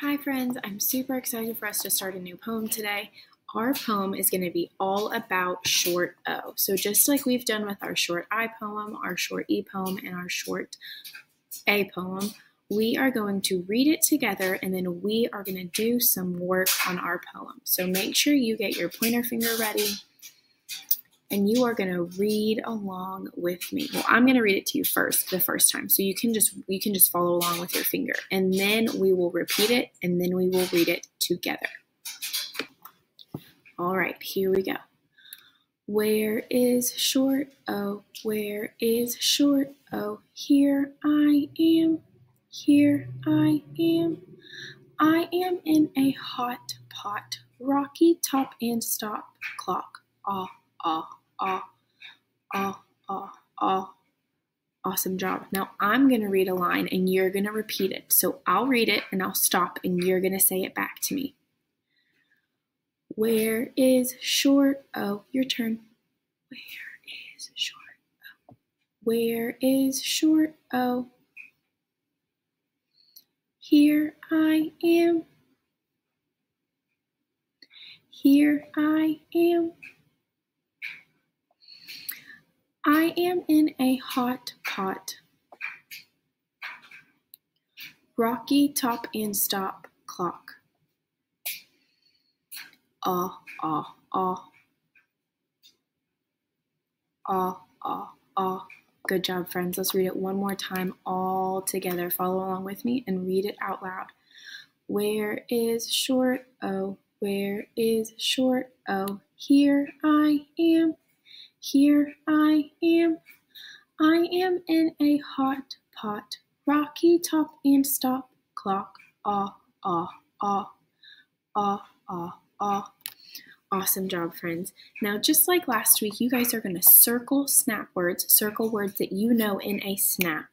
Hi, friends. I'm super excited for us to start a new poem today. Our poem is going to be all about short O. So, just like we've done with our short I poem, our short E poem, and our short A poem, we are going to read it together and then we are going to do some work on our poem. So, make sure you get your pointer finger ready and you are going to read along with me. Well, I'm going to read it to you first the first time. So you can just you can just follow along with your finger. And then we will repeat it and then we will read it together. All right, here we go. Where is short O? Where is short O? Here I am. Here I am. I am in a hot pot. Rocky top and stop clock. Ah, ah ah, ah, ah, ah. Awesome job. Now I'm going to read a line and you're going to repeat it. So I'll read it and I'll stop and you're going to say it back to me. Where is short Oh, Your turn. Where is short Oh, Where is short Oh, Here I am. Here I am. I am in a hot pot. Rocky top and stop clock. Ah, ah, ah. Ah, ah, ah. Good job, friends. Let's read it one more time all together. Follow along with me and read it out loud. Where is short O? Where is short O? Here I am. Here I am. I am in a hot pot. Rocky top and stop clock. Ah, ah, ah, ah, ah, ah. Awesome job, friends. Now, just like last week, you guys are going to circle snap words, circle words that you know in a snap.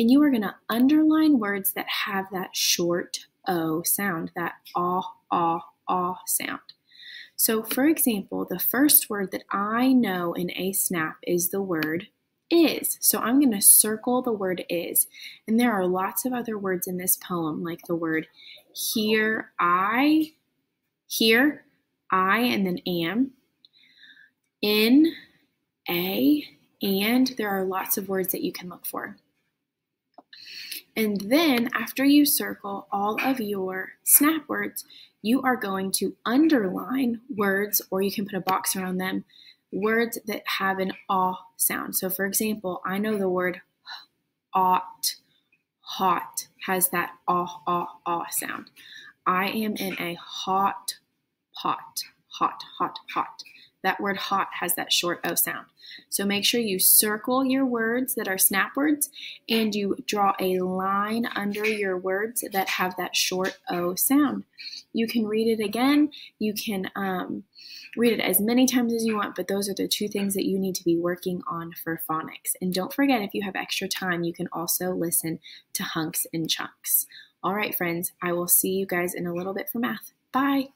And you are going to underline words that have that short O sound, that ah, ah, ah sound. So, for example, the first word that I know in a snap is the word is. So, I'm going to circle the word is. And there are lots of other words in this poem, like the word here, I, here, I, and then am, in, a, and there are lots of words that you can look for. And then after you circle all of your snap words, you are going to underline words, or you can put a box around them, words that have an ah sound. So, for example, I know the word ought, hot has that ah, ah, ah sound. I am in a hot pot, hot, hot, hot. That word hot has that short O sound. So make sure you circle your words that are snap words and you draw a line under your words that have that short O sound. You can read it again. You can um, read it as many times as you want, but those are the two things that you need to be working on for phonics. And don't forget, if you have extra time, you can also listen to hunks and chunks. All right, friends, I will see you guys in a little bit for math. Bye.